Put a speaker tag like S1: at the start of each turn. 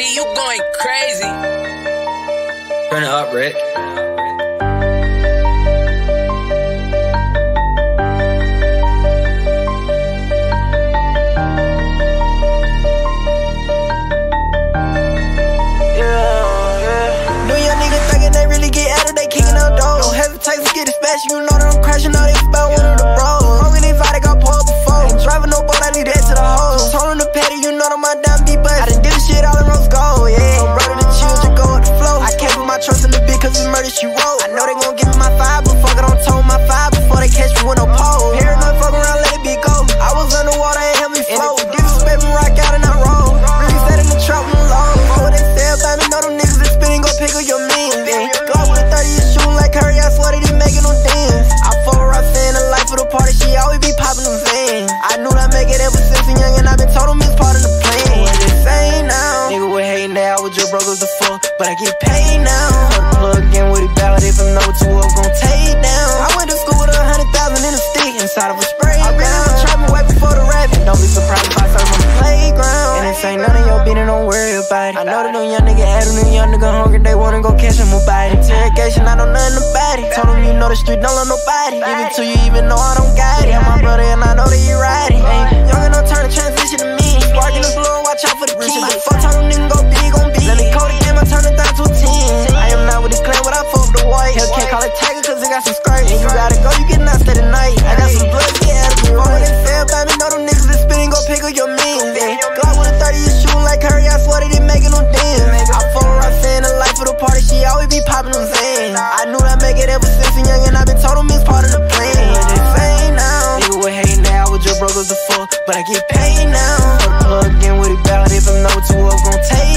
S1: you going crazy.
S2: Turn it up, Rick.
S3: Yeah. New young niggas thugging, they really get added, they kicking out doors. No hesitations, get dispatched. You know that I'm crashing out, cause it's she wrote. I know they gon' give me my five, but fuck it, I'm told my five before they catch me with no pole. Paranoid, fuck around, let it be go. I was underwater and help me float. Disrespect me, rock out and I roll. Really set in the trap, with low. Oh, they say about me, know them niggas that spinning, go pick up your man, yeah. Glock with a 30, you shooting like Curry, I swear that he making them dance. I fuck rough in the life of the party, she always be popping them fans. I knew I make it ever since a young, and I've been told them it's part of the plan. What they say now? Nigga would hate now, with your brothers the fuck, but I get paid now. Plug with it ballot, if I'm number two, I'm gon' take down. I went to school with a hundred thousand in a stick inside of a spray. I ran out trapping way before the rapping. Don't be surprised if I serve on the playground. And this ain't none of your business, don't worry about it. I know that no young nigga had them young nigga hungry, they wanna go catch him about it. Interrogation, I know nothing about it. Told him you know the street, don't love nobody. Give it to you, even though I don't got it. I'm my brother, and I know that you ride it. Ain't young and don't turn skirt. And you gotta go, you get out there tonight. I got some blood, yeah. out of Phone and fail by me, know them niggas is spinning, go pick up your means. Glock with a 30 is shooting like Curry, I swear they didn't make it no damn. I fuck Roxanne, the life of the party, she always be popping them Zans. I knew that make it ever since a young, and I've been told them it's part of the plan. But it's ain't now. Nigga with hate now, with your brothers a fuck, but I get paid now. Plug in with it, ballot if I'm not no two up, gon' take.